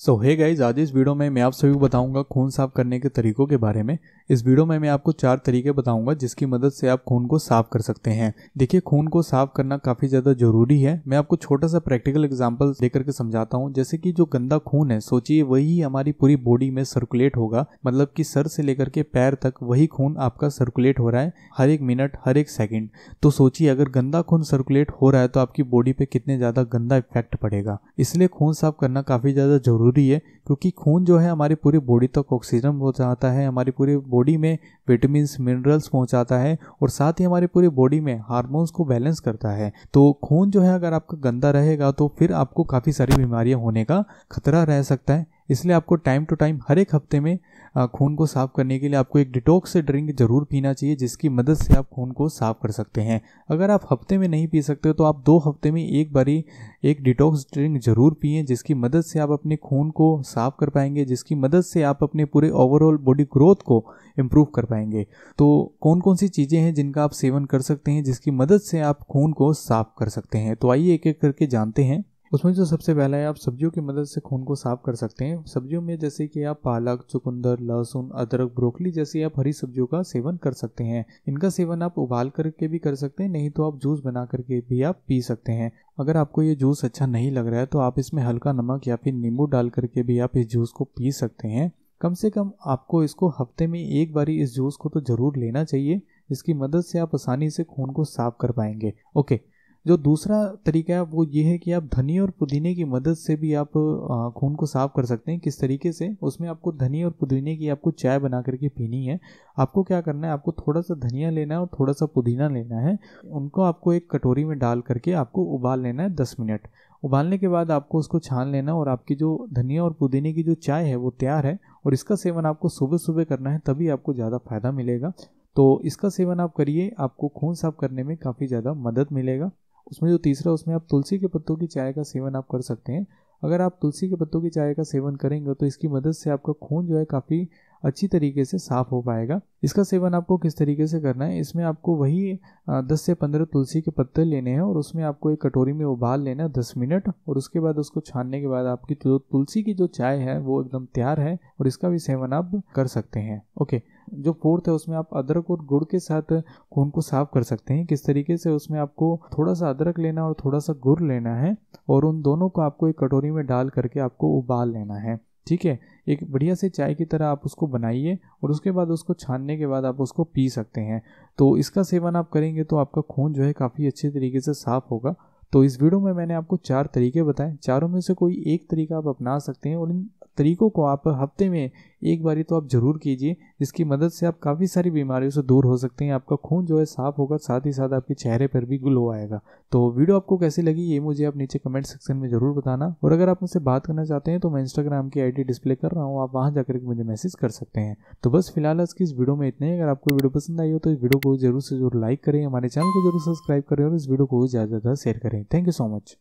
सो है गाइज़ आज इस वीडियो में मैं आप सभी को बताऊँगा खून साफ़ करने के तरीकों के बारे में। इस वीडियो में मैं आपको चार तरीके बताऊँगा जिसकी मदद से आप खून को साफ़ कर सकते हैं। देखिए, खून को साफ़ करना काफ़ी ज़्यादा ज़रूरी है। मैं आपको छोटा सा प्रैक्टिकल एग्ज़ाम्पल देकर के समझाता हूँ। जैसे कि जो गंदा खून है, सोचिए वही हमारी पूरी बॉडी में सर्कुलेट होगा। मतलब की सर से लेकर के पैर तक वही खून आपका सर्कुलेट हो रहा है हर एक मिनट हर एक सेकेंड तो सोचिए, अगर गंदा खून सर्कुलेट हो रहा है तो आपकी बॉडी पे कितने ज़्यादा गंदा इफ़ेक्ट पड़ेगा। इसलिए खून साफ़ करना काफ़ी ज़्यादा ज़रूरी ज़रूरी है, क्योंकि खून जो है हमारी पूरी बॉडी तक ऑक्सीजन पहुंचाता है, हमारी पूरी बॉडी में विटामिन मिनरल्स पहुंचाता है और साथ ही हमारी पूरी बॉडी में हार्मोन्स को बैलेंस करता है। तो खून जो है अगर आपका गंदा रहेगा तो फिर आपको काफ़ी सारी बीमारियाँ होने का खतरा रह सकता है। इसलिए आपको टाइम टू टाइम हर एक हफ़्ते में खून को साफ़ करने के लिए आपको एक डिटॉक्स ड्रिंक ज़रूर पीना चाहिए, जिसकी मदद से आप खून को साफ़ कर सकते हैं। अगर आप हफ़्ते में नहीं पी सकते तो आप दो हफ़्ते में एक बारी एक डिटॉक्स ड्रिंक ज़रूर पिए, जिसकी मदद से आप अपने खून को साफ़ कर पाएँगे, जिसकी मदद से आप अपने पूरे ओवरऑल बॉडी ग्रोथ को इम्प्रूव कर पाएँगे। तो कौन कौन सी चीज़ें हैं जिनका आप सेवन कर सकते हैं, जिसकी मदद से आप खून को साफ़ कर सकते हैं? तो आइए एक एक करके जानते हैं। उसमें जो सबसे पहला है, आप सब्जियों की मदद से खून को साफ़ कर सकते हैं। सब्जियों में जैसे कि आप पालक, चुकंदर, लहसुन, अदरक, ब्रोकली जैसी आप हरी सब्जियों का सेवन कर सकते हैं। इनका सेवन आप उबाल करके भी कर सकते हैं, नहीं तो आप जूस बना करके भी आप पी सकते हैं। अगर आपको ये जूस अच्छा नहीं लग रहा है तो आप इसमें हल्का नमक या फिर नींबू डाल करके भी आप इस जूस को पी सकते हैं। कम से कम आपको इसको हफ़्ते में एक बारी इस जूस को तो ज़रूर लेना चाहिए इसकी मदद से आप आसानी से खून को साफ़ कर पाएँगे। ओके जो दूसरा तरीका है, वो ये है कि आप धनी और पुदीने की मदद से भी आप खून को साफ़ कर सकते हैं। किस तरीके से? उसमें आपको धनी और पुदीने की आपको चाय बना करके पीनी है। आपको क्या करना है? आपको थोड़ा सा धनिया लेना है और थोड़ा सा पुदीना लेना है। उनको आपको एक कटोरी में डाल करके आपको उबाल लेना है दस मिनट। उबालने के बाद आपको उसको छान लेना और आपकी जो धनिया और पुदीने की जो चाय है, वो तैयार है और इसका सेवन आपको सुबह सुबह करना है, तभी आपको ज़्यादा फ़ायदा मिलेगा। तो इसका सेवन आप करिए, आपको खून साफ़ करने में काफ़ी ज़्यादा मदद मिलेगा। उसमें जो तीसरा, उसमें आप तुलसी के पत्तों की चाय का सेवन आप कर सकते हैं। अगर आप तुलसी के पत्तों की चाय का सेवन करेंगे तो इसकी मदद से आपका खून जो है काफ़ी अच्छी तरीके से साफ़ हो पाएगा। इसका सेवन आपको किस तरीके से करना है, इसमें आपको वही दस से पंद्रह तुलसी के पत्ते लेने हैं और उसमें आपको एक कटोरी में उबाल लेना है दस मिनट और उसके बाद उसको छानने के बाद आपकी जो तुलसी की जो चाय है वो एकदम तैयार है और इसका भी सेवन आप कर सकते हैं। ओके, जो फोर्थ है उसमें आप अदरक और गुड़ के साथ खून को साफ़ कर सकते हैं। किस तरीके से उसमें आपको थोड़ा सा अदरक लेना और थोड़ा सा गुड़ लेना है और उन दोनों को आपको एक कटोरी में डाल करके आपको उबाल लेना है। ठीक है? एक बढ़िया से चाय की तरह आप उसको बनाइए और उसके बाद उसको छानने के बाद आप उसको पी सकते हैं। तो इसका सेवन आप करेंगे तो आपका खून जो है काफ़ी अच्छे तरीके से साफ़ होगा। तो इस वीडियो में मैंने आपको चार तरीके बताए। चारों में से कोई एक तरीका आप अपना सकते हैं और इन तरीकों को आप हफ़्ते में एक बारी तो आप ज़रूर कीजिए, जिसकी मदद से आप काफ़ी सारी बीमारियों से दूर हो सकते हैं, आपका खून जो है साफ़ होगा, साथ ही साथ आपके चेहरे पर भी ग्लो आएगा। तो वीडियो आपको कैसी लगी, ये मुझे आप नीचे कमेंट सेक्शन में ज़रूर बताना। और अगर आप मुझसे बात करना चाहते हैं तो मैं इंस्टाग्राम की आईडी डिस्प्ले कर रहा हूँ, आप वहाँ जाकर मुझे मैसेज कर सकते हैं। तो बस फ़िलहाल आज की इस वीडियो में इतने अगर आपको वीडियो पसंद आई हो तो इस वीडियो को ज़रूर से ज़रूर लाइक करें, हमारे चैनल को ज़रूर सब्सक्राइब करें और इस वीडियो को ज़्यादा से ज़्यादा शेयर करें। Thank you so much